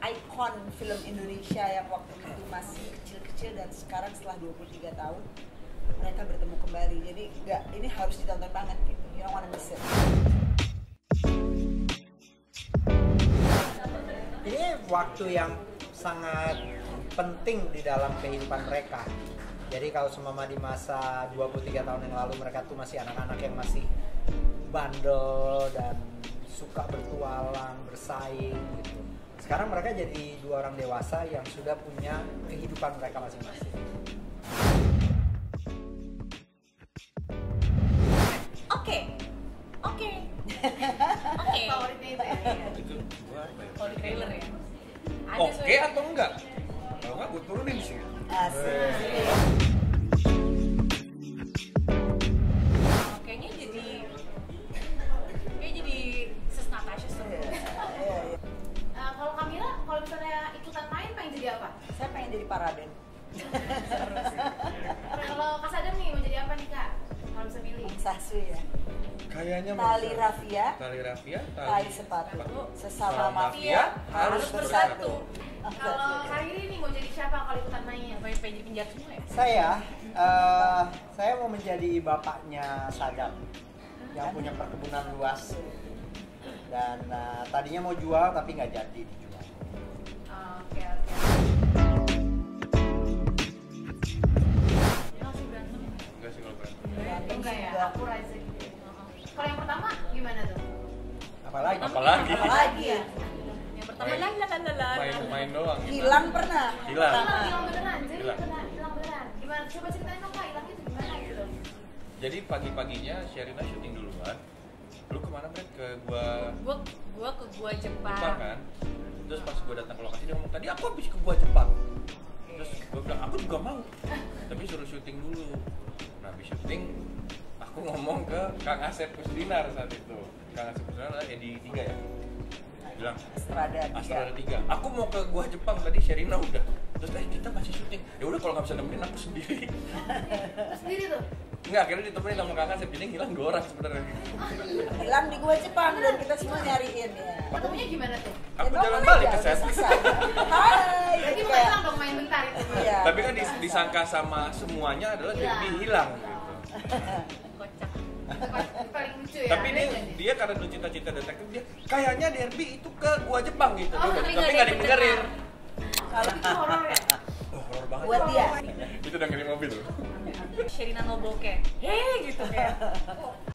ikon film Indonesia yang waktu itu masih kecil-kecil dan sekarang setelah 23 tahun mereka bertemu kembali. Jadi nggak ini harus ditonton banget gitu. You don't wanna miss it. Ini waktu yang sangat penting di dalam kehidupan mereka. Jadi kalau semama di masa 23 tahun yang lalu mereka tuh masih anak-anak yang masih bandel dan suka bertualang, bersaing gitu. Sekarang mereka jadi dua orang dewasa yang sudah punya kehidupan mereka masing-masing. Oke. Oke. Oke. Favoritnya itu ya. itu gua apa ya? Kalau di trailer ya. Oke atau enggak kalau enggak gue turunin sih Asik. Apa? Saya pengen jadi Paraden. Kalau Kak Sadam nih mau jadi apa nih kak? Kalau bisa milih. Saswi ya. kayaknya Tali rafia, tali rafia tali sepatu. Sesama Sama mafia harus bersatu. Kalau Kariri nih mau jadi siapa kalau ikutan main? Yang pengen jadi penjahat semua ya? Saya, eh, saya mau menjadi bapaknya Sadam yang punya perkebunan luas dan eh, tadinya mau jual tapi nggak jadi dijual. Oke oke. Apalagi? Apalagi? Apalagi ya? Yang pertama la la la la la. main main doang Hilang pernah. Hilang. Hilang, hilang beneran, jadi Hilang. beneran, hilang beneran. Gimana? Coba ceritain dong kak, hilangnya itu gimana gitu? jadi pagi-paginya Sherina syuting duluan lu ke mana Brad? ke gua Gua gua ke gua Jepang. Jepang kan terus pas gua datang ke lokasi dia ngomong tadi aku habis ke gua Jepang terus gua bilang aku juga mau tapi suruh syuting dulu nah habis syuting aku ngomong ke Kang Asep Kusdinar saat itu Kang Asep Kusdinar adalah Edi tiga ya bilang Strada tiga. Astra ada tiga. Aku mau ke gua Jepang tadi Sherina udah. Terus eh kita masih syuting. Ya udah kalau nggak bisa nemenin aku sendiri. Sendiri tuh? Enggak, akhirnya ditemenin sama kakak saya jadi hilang dua orang sebenarnya. Hilang di gua Jepang dan kita semua nyariin ya. Ketemunya gimana tuh? Aku Ya, jalan balik ke set. Hai. Gitu bukan kayak- hilang dong main bentar itu. Iya. Tapi kan dis- disangka sama semuanya adalah Hilang. Derby hilang gitu. Paling lucu ya. Tapi ini dia karena dulu cita-cita detektif dia kayaknya Derby itu ke gua Jepang gitu. Oh, tapi nggak dibenerin. Kalau Itu horor ya? Oh, horor banget. buat dia. Itu udah ngirim mobil. Sherina ngoboke. Hei gitu kayak.